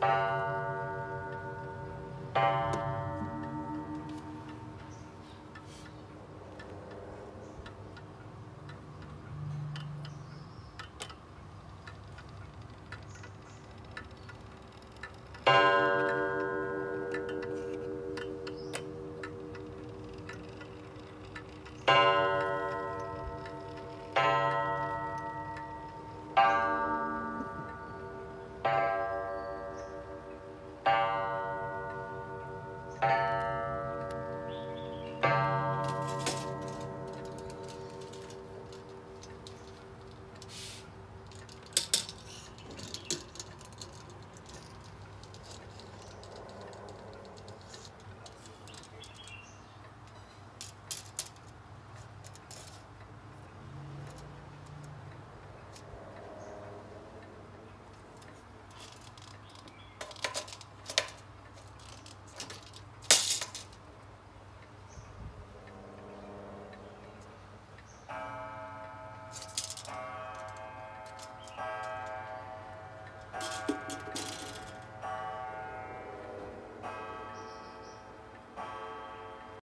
Bye.